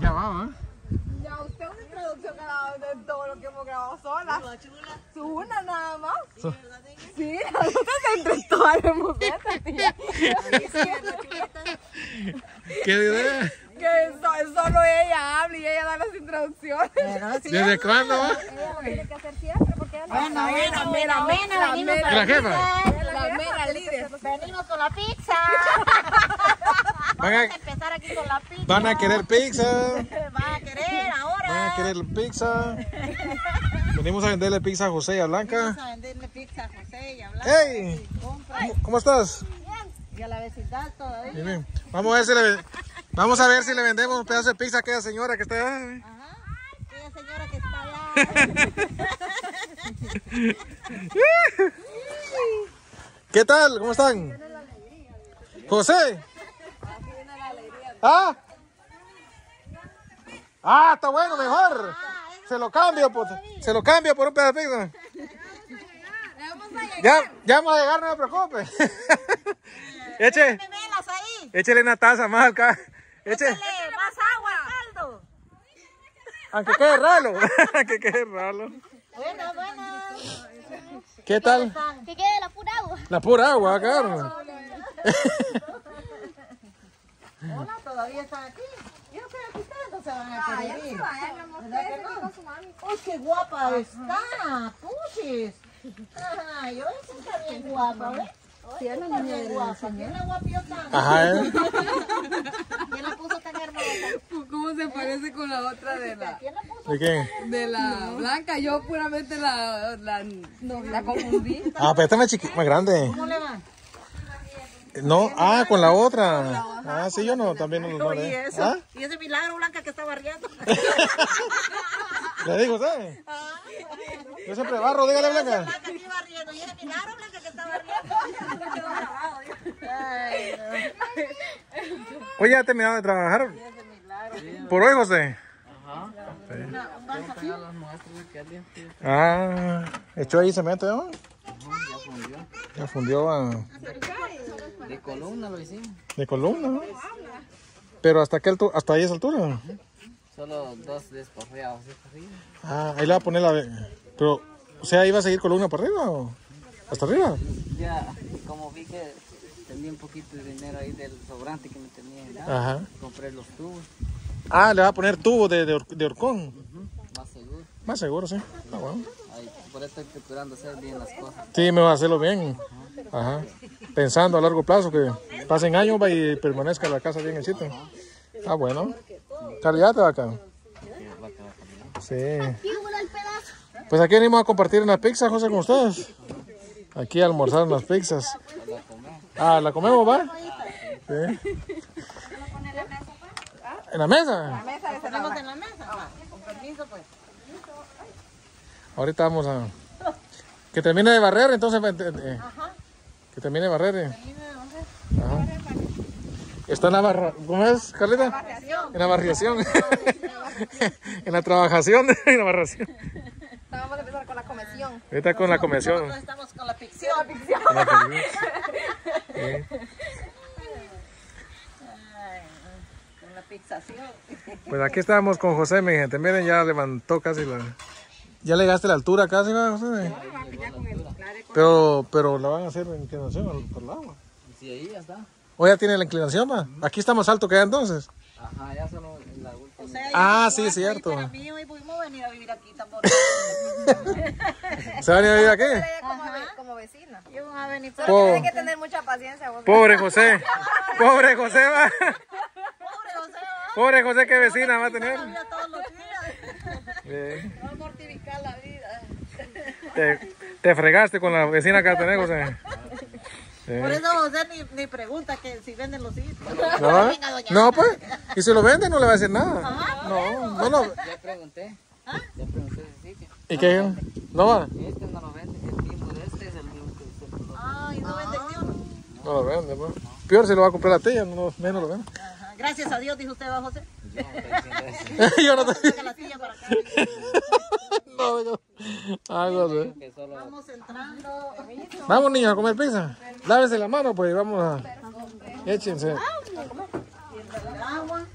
Ya vamos, ¿eh? Ya usted una introducción ha dado de todo lo que hemos grabado solas. Su una nada más. So- Sí, nosotros entre todas hemos visto, tía. ¿Qué idea? Que so- solo ella habla y ella da las introducciones. ¿Desde cuándo? va? Tiene que hacer siempre porque ella Bueno, la bueno, mera, bueno, mera, bueno, la venimos mera, ¿Y la jefa? la mera líder. Venimos con la pizza. Van a empezar aquí con la pizza. van a querer pizza. Van a querer ahora. Van a querer pizza. Venimos a venderle pizza a José y a Blanca. Vamos a venderle pizza a José y a Blanca. ¡Hey! ¿Cómo, cómo estás? Y a la vecindad todavía. Bien, bien. Vamos a ver si le, vamos a ver si le vendemos un pedazo de pizza a aquella señora que está allá. Ajá. Aquella señora que está allá. ¿Qué tal? ¿Cómo están? José. ¿Ah? Ah, está bueno, mejor. Se lo cambio, por, se lo cambio por un pizza. Ya, ya vamos a llegar, no me preocupe. Eche, échele una taza más acá. Eche, más agua. Aunque quede ralo. aunque quede ralo. Bueno, bueno. ¿Qué tal? Que quede la pura agua. La pura agua, claro. Hola, todavía están aquí. Yo creo que ustedes no se van a querer ir. ¿Verdad que no? ¡Ay, qué guapa está! ¡Puchis! Ay, hoy sí está bien guapa, ¿ves? Sí, es la niña de guapa. ¿Quién la guapiota? Ajá, ¿eh? ¿Quién la puso tan hermosa? ¿Cómo se parece con la otra de la, ¿Quién la puso? ¿De qué? de la blanca? Yo puramente la, la, confundí. Ah, pero esta más chiqui, más grande. ¿Cómo le va? No, ah, con la otra. Ah, sí, yo no, también no lo eso. ¿Ah? ¿Y ese milagro blanca que está barriendo? Le digo, ¿sabes? Yo siempre barro, dígale, Blanca. Blanca aquí barriendo. ¿Y ese milagro blanca que está barriendo? Ay, no. Oye, ya ha terminado de trabajar. Por hoy, José. Ah, echó ahí cemento, ¿no? Ya fundió. ah, De columna lo hicimos. de columna, ¿no? Pero hasta qué altura, hasta ahí esa altura. Solo dos desparreados. Ah, ahí le va a poner la. Pero, o sea, ¿iba a seguir columna para arriba o hasta arriba? Ya, como vi que tenía un poquito de dinero ahí del sobrante que me tenía, ¿no? Ajá. compré los tubos, Ah, le va a poner tubo de, de horcón. más seguro. Más seguro, sí. Ah, bueno. Por eso estoy procurando hacer bien las cosas. Sí, me va a hacerlo bien. Ajá. Pensando a largo plazo que pasen años y permanezca la casa bien hechita. Ah, bueno. Calidad de acá. Sí. Pues aquí venimos a compartir una pizza, José, con ustedes. Aquí a almorzar unas pizzas. Ah, ¿la comemos, va? Sí. ¿En la mesa? ¿Ponemos en la mesa? Va, Con permiso, pues. Ahorita vamos a... Que termine de barrer, entonces... eh, eh, Que termine de barrer. eh. Ajá. Está en la barra... ¿Cómo es, Carlita? En la barriación. en la trabajación. en la barración. Vamos a empezar con la comisión. Ahorita con la convención. Nosotros estamos con la ficción. Con la. Sí. Con la pizzación. Pues aquí estamos con José, mi gente. Miren, ya levantó casi la... Ya le gaste la altura casi, ¿va, José? Pero, pero la van a hacer en inclinación por el agua. Si ahí ya está. ¿O ya tiene la inclinación, va? Aquí está más alto que allá entonces. Ajá, ya solo en la última. O sea, Ah, sí, a cierto. para mí, hoy pudimos venir a vivir aquí tampoco. ¿Se van a ir a vivir aquí? Como, ve- como vecina. Yo voy a venir para Po- Tiene que tener mucha paciencia vos. Pobre José. Pobre José va. Pobre José, ¿va? Pobre José, qué vecina va a tener. La vida todos los días. Bien. Va a mortificar la vida. Te, te fregaste con la vecina que José. Sí. Por eso José ni, ni pregunta que si venden los hijos. ¿No? No, pues. Y si lo vende, no le va a decir nada. No, no, no. Ya pregunté. Ya pregunté ese sitio. ¿Y qué? ¿No va? Este no lo vende. El mismo de este es el mismo que usted lo Ay, no venden ni uno. No lo vende, pues. Peor si lo va a comprar la tía, no, menos lo vende. Ajá. Gracias a Dios, dijo usted, ¿va, José? Yo no estoy diciendo eso. Yo no la yo... Ah, Vamos entrando. Vamos, niños, a comer pizza. Lávense la mano, pues, vamos a... Échense.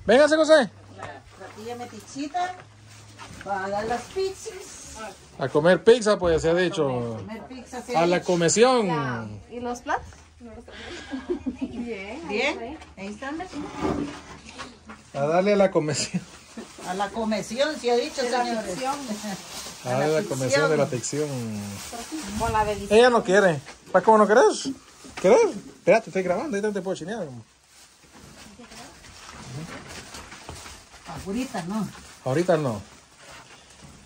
Véngase, José. Ya metichita. Para dar las pizzas. A comer pizza, pues se ha dicho. Comer pizza. ¿sí? A la comisión. ¿Y los platos? Bien. Bien. Ahí están. A darle a la comisión. A la comisión, se ha dicho, señores. A darle a la comisión de la ficción. Con la delicia. Ella no quiere. ¿Para cómo no querés? ¿Querés? Espérate, estoy grabando. Ahorita te puedo chinear. Ahorita no. Ahorita no.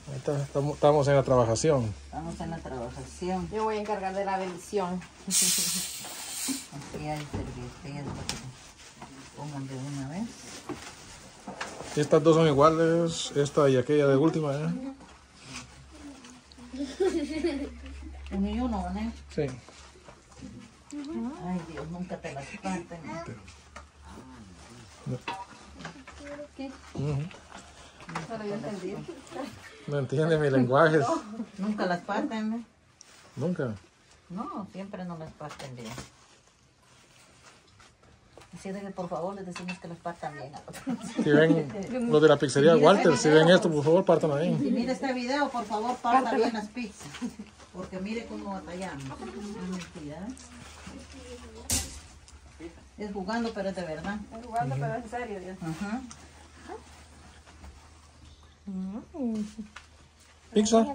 Ahorita estamos, estamos en la trabajación. Estamos en la trabajación. Yo voy a encargar de la bendición. Aquí hay servilletas para que pongan de una vez. Estas dos son iguales. Esta y aquella de última. ¿eh? Uno y uno, ¿no? Sí. Ay, Dios, nunca te las parten. Yo entendí. No entiende mis lenguajes. Nunca las parten, ¿no? Nunca. No, siempre no las parten bien. Así de que por favor les decimos que las partan bien. Si ven los de la pizzería Walter, si ven esto, por favor, partan ahí. Si mira este video, por favor, parta bien las pizzas. Porque mire cómo batallamos. Es. Es jugando, pero es de verdad. Estoy jugando, pero en serio. Dios. Ajá. Pizza.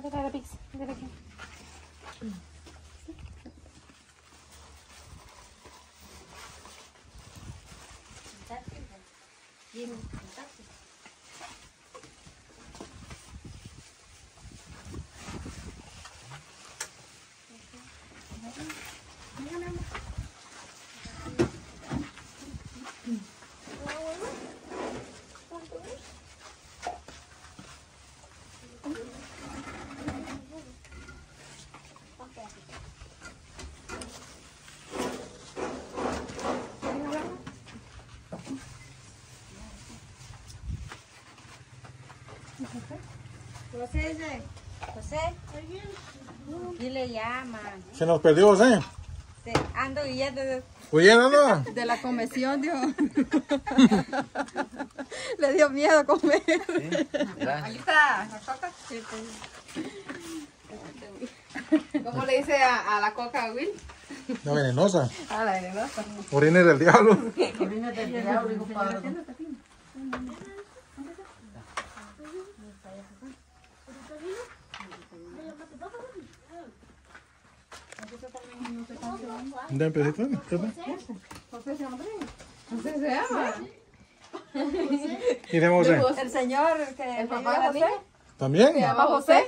chim tắt José, José, ¿qué le llaman? Se nos perdió, ¿eh? Sí, ando huyendo de, Huyendo, ¿no? De la comisión, Dios. Le dio miedo comer. Gracias. está, la coca. ¿Cómo le dice a, a la coca, Will? La venenosa. A la venenosa. Orines del diablo. Orines del diablo. ¿Ya empecé? José se llama. José se llama. ¿Y de José? El señor que ¿El papá de José? ¿También? ¿Se llama José?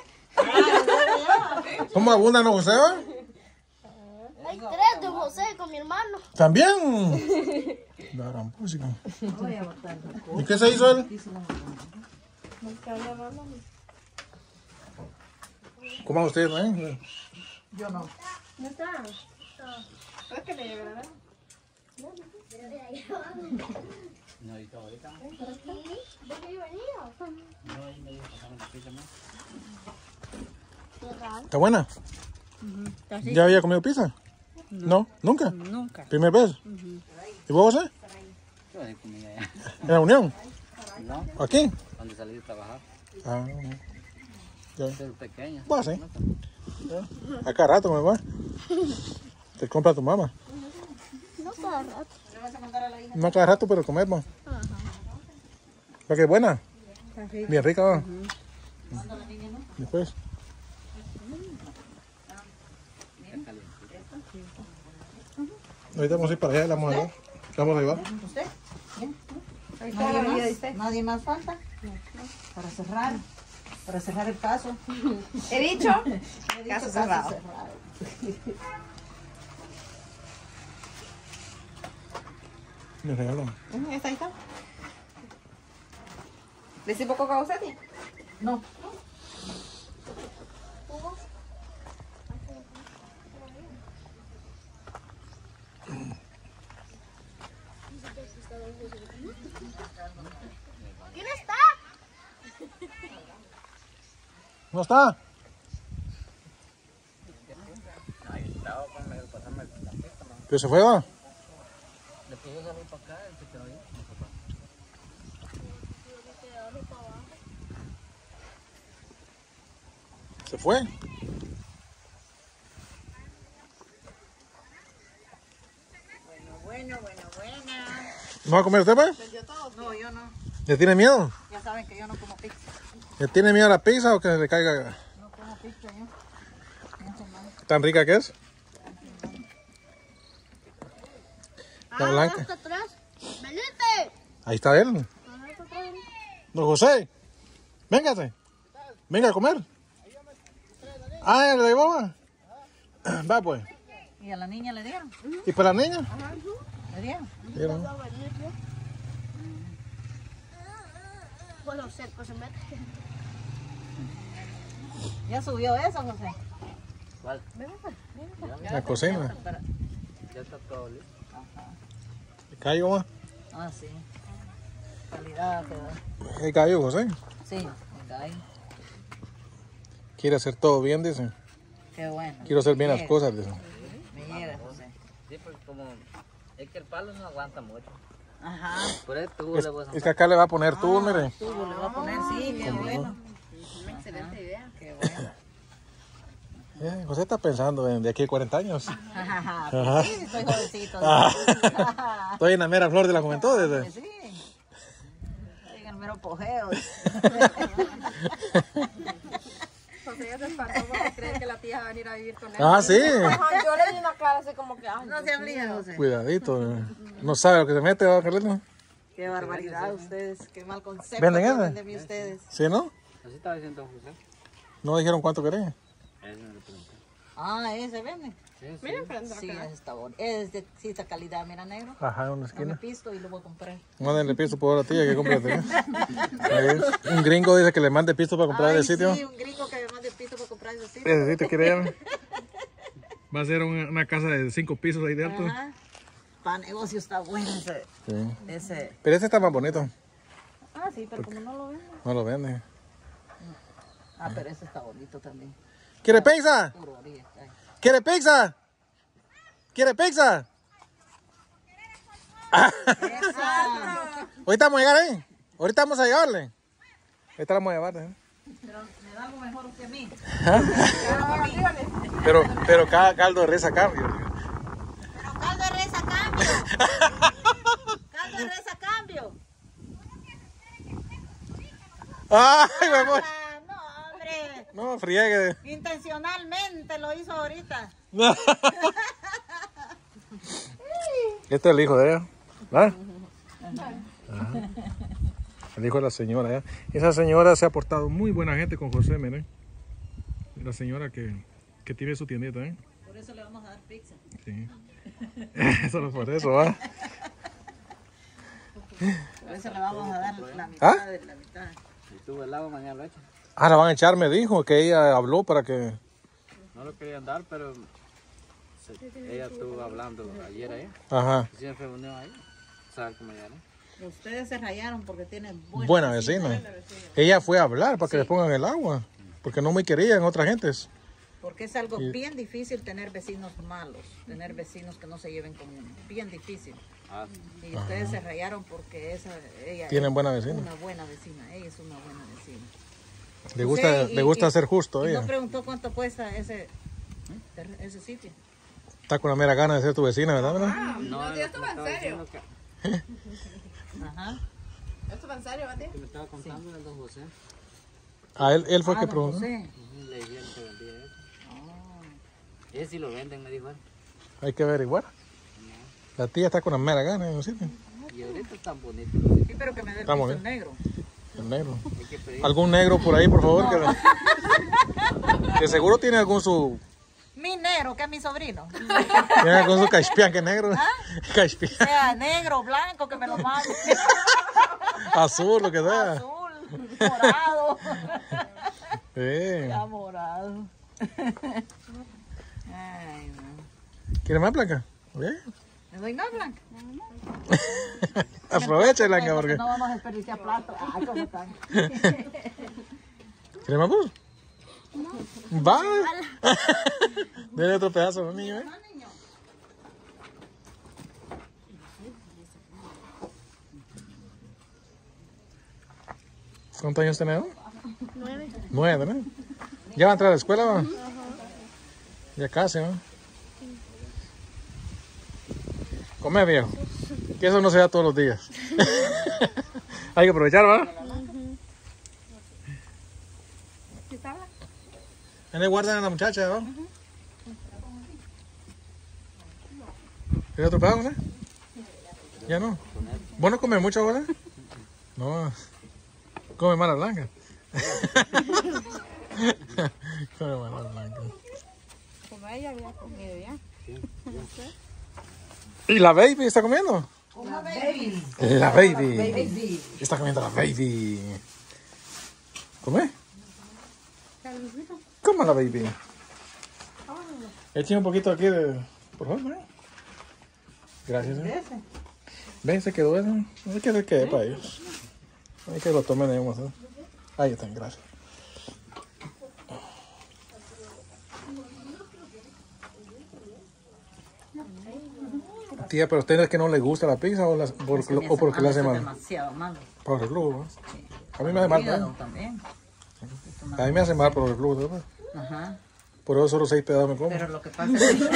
¿Cómo abundan los José? Hay tres de José con mi hermano. ¿También? La gran música. ¿Y qué se hizo él? ¿Cómo ustedes, eh? Yo no. ¿No está? ¿Sabes que le lleve, verdad? No, ahorita, ahorita. ¿De qué venía? No, ahí me dijo, pasame ¿no? ¿Está buena? ¿Ya había comido pizza? No, nunca. Nunca. ¿Primera vez? ¿Y vos, José? Yo de comida allá. ¿En la Unión? No, ¿Aquí? cuando salí de trabajar. Ah, ya. Soy pequeño. Pues sí. Acá rato me va. Te compra tu mamá. No cada rato. No cada rato, pero comer, va. ¿La que es buena? Bien rica, va. Después. Ahorita vamos a ir para allá, la vamos a llevar. La vamos a llevar. Usted. ¿Nadie más falta? Para cerrar. Para cerrar el caso. He dicho. He dicho Caso cerrado. Me regaló. Esta ahí está. ¿Le sirvo coca a? No. ¿No está? ¿Que se fue. Le pidió salir para acá, el que te oí. ¿Se fue? Bueno, bueno, bueno, buena. ¿No va a comer usted, pues? No, yo no. ¿Le tiene miedo? Ya saben que yo no como pizza. ¿Le tiene miedo a la pizza o que se le caiga No como pizza yo. tan rica que es? La blanca. Hasta atrás. Venite. Ahí está él. Don José, véngase. Venga a comer. Ah, ¿le llevó? va? Va pues. ¿Y a la niña le dieron? ¿Y para la niña? ¿Le dieron? Dieron. Bueno, cerco se mete. ¿Ya subió eso, José? ¿Cuál? La cocina. Ya está todo listo. ¿Le cayó más? Ah, sí. Calidad quedó. ¿Le cayó, José? Sí, venga ahí. Quiere hacer todo bien, dice. Qué bueno. Quiero hacer bien las Me cosas, dice. llega, Me llega, José. Sí, porque como es que el palo no aguanta mucho. Ajá. Por eso tú Es, le vas a es que acá le va a poner tú, mire. Tubo le va a poner, sí, qué bueno. Una excelente idea. Qué bueno. Eh, José está pensando en de aquí a 40 años. Ajá. Sí, estoy jovencito. Ah. Estoy en la mera flor de la juventud. dice. Sí. Estoy en el mero pojeo. José ya se espantó porque cree que la tía va a venir a vivir con él. Ah, sí. Ajá, yo le di una cara así como que, ay, No se aflige, José. Cuidadito. eh. No sabe lo que se mete, ¿va, Carlito? Qué barbaridad ustedes, qué mal concepto ¿Venden de mí ustedes. ¿Sí, no? Así estaba diciendo José. No dijeron cuánto querés. Eso me lo pregunté. Ah, ese vende. Sí, sí. Miren, pero no Sí, acá. ese está bonito. Es de esta calidad, mira negro. Ajá, en una esquina. pisto y lo voy a comprar. Mándenle pisto por la tía que tía. Ahí, Un gringo dice que le mande pisto para comprar Ay, el sitio. Sí, un gringo que me mande pisto para comprar ese sitio. Ese sitio quiere ir. Va a ser una, una casa de cinco pisos ahí dentro. Ajá. Para negocio está bueno ese. Sí. ese. Pero este está más bonito. Ah, sí, pero como no lo venden. No lo vende. Ah, pero ese está bonito también. ¿Quiere pizza? ¿Quiere pizza? ¿Quiere pizza? Ahorita vamos a llegar ahí. Ahorita vamos a llevarle. Ahorita vamos a llevar. ¿eh? Pero me da algo mejor que a mí. Pero, pero cada caldo de res a cambio. Pero caldo de res a cambio. caldo de res a cambio. ¡Ay, mi amor! Ah, no, hombre. No, friegue. Intencionalmente lo hizo ahorita. Este es el hijo de ella. ¿Va? Ajá. El hijo de la señora. ¿ya? Esa señora se ha portado muy buena gente con José, miren. La señora que, que tiene su tiendita, ¿eh? Por eso le vamos a dar pizza. Sí. Eso no es por eso, ¿va? Por eso le vamos a dar la mitad ¿Ah? de la mitad. Y tú el agua mañana lo echas. Ah, la van a echar, me dijo que ella habló para que. No lo querían dar, pero se- ella estuvo hablando ayer ahí. Ajá. Y se reunió ahí. ¿Sabes cómo ella no? Ustedes se rayaron porque tienen buena, Buena vecina. Ella fue a hablar para que les pongan el agua. Porque no me querían otras gentes. Porque es algo bien difícil tener vecinos malos, tener vecinos que no se lleven con uno. Bien difícil. Ah, Y ustedes se rayaron porque esa, ella Tienen buena vecina. una buena vecina. Ella es una buena vecina. Le gusta, Sí, y- le gusta y- ser justo y ella. no preguntó cuánto cuesta ese, ese sitio. Está con la mera gana de ser tu vecina, ¿verdad? verdad? no, esto va en estaba serio. Ajá. ¿Esto va en serio, Bati? que me estaba contando el don José. A él, él fue el Ah, que don preguntó. José. Le dijeron que vendía eso. Ese sí lo venden, me dijo él. Hay que averiguar. La tía está con la mera gana en el sitio. Y ahorita están bonitos. Sí, pero que me dé el piso negro. El negro. ¿Algún negro por ahí, por favor? Que, que seguro tiene algún su. Mi negro, que es mi sobrino. Tiene algún su caspián que negro. ¿Ah? Caspián. Sea negro, blanco, que me lo mande. Azul, lo que sea. Azul, morado. Sí. Ya morado. Ay, no. ¿Quiere más blanca? Bien. ¿Le doy más blanca? Aprovecha, blanca, porque. No vamos a desperdiciar plato. Ay, ¿cómo están? ¿Quiere más puro? Va. Dele otro pedazo, ¿no, niño? eh? ¿Cuántos años tenés? Nueve. Nueve, ¿no? ¿Ya va a entrar a la escuela? va? Ya casi, ¿no? Come, viejo. Que eso no se da todos los días. Hay que aprovechar, ¿va? Ahí le guardan a la muchacha. ¿Tiene otro pedazo, no? Ya no. ¿Vos no comes mucho ahora? No. Come mala blanca. come mala blanca. Como ella había comido ya. ¿Y la baby está comiendo? Una baby. La baby. Baby. Está comiendo la baby. ¿Come? ¿Cómo la baby? Eche un poquito aquí de... Por favor, ¿eh? Gracias. ¿eh? Ven, se quedó eso. Hay que se quede para ellos. Hay que lo tomen ellos. ¿eh? Ahí están, gracias. Tía, pero a ustedes que no les gusta la pizza o, las, por- Se me o porque le hace mal. demasiado malo. Por el flujo. ¿no? Sí. A mí me hace mal. También. A mí me hace mal por el flujo. ¿no? Ajá. Por eso solo seis pedazos me como. Pero lo que pasa es que...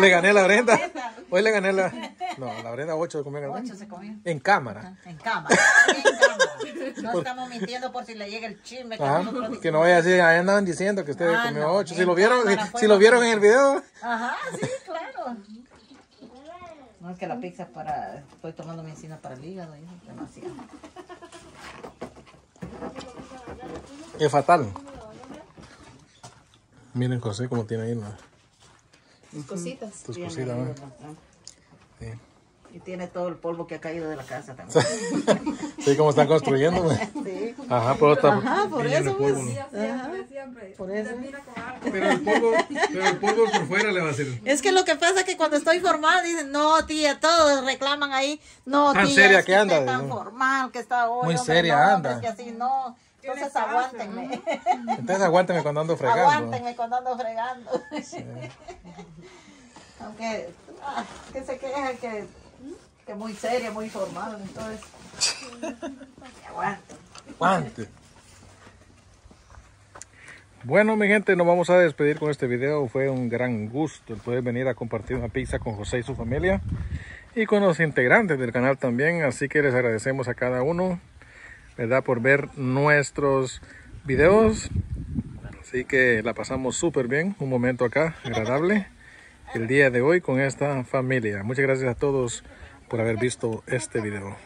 Le gané a la Brenda. Hoy le gané la... No, la Brenda 8 de comer en Ocho se comió. En cámara. En cámara. En cámara. No estamos mintiendo por si le llega el chisme. Que Ajá, nosotros que no vaya a decir, ahí andaban diciendo que usted Ah, comió no, 8. Si lo vieron, si, si lo vieron en el video. Ajá, sí, No es que la pizza para. Estoy tomando medicina para el hígado. es demasiado. Es fatal. Miren José como tiene ahí ¿no? Cositas. tus cositas. ¿no? ¿verdad? Sí. Y tiene todo el polvo que ha caído de la casa también. Sí, como están construyendo. Sí. Ajá, pero está Ajá, por eso, polvo, pues. ¿no? Siempre, siempre. Por eso. Pero el polvo, pero el polvo por fuera le va a hacer. Es que lo que pasa es que cuando estoy formal dicen, no tía, todos reclaman ahí, no Tan tía, seria es que anda, tan formal que está hoy. Muy hombre, seria no, anda. Es que así no. Entonces aguántenme. Entonces aguántame cuando ando fregando. Aguántenme cuando ando fregando. Aunque, ah, que se queja que, que muy seria, muy formal, entonces. Aguanto. Aguante. Bueno, mi gente, nos vamos a despedir con este video. Fue un gran gusto el poder venir a compartir una pizza con José y su familia y con los integrantes del canal también. Así que les agradecemos a cada uno, ¿verdad? Por ver nuestros videos. Así que la pasamos súper bien. Un momento acá, agradable. El día de hoy con esta familia. Muchas gracias a todos por haber visto este video.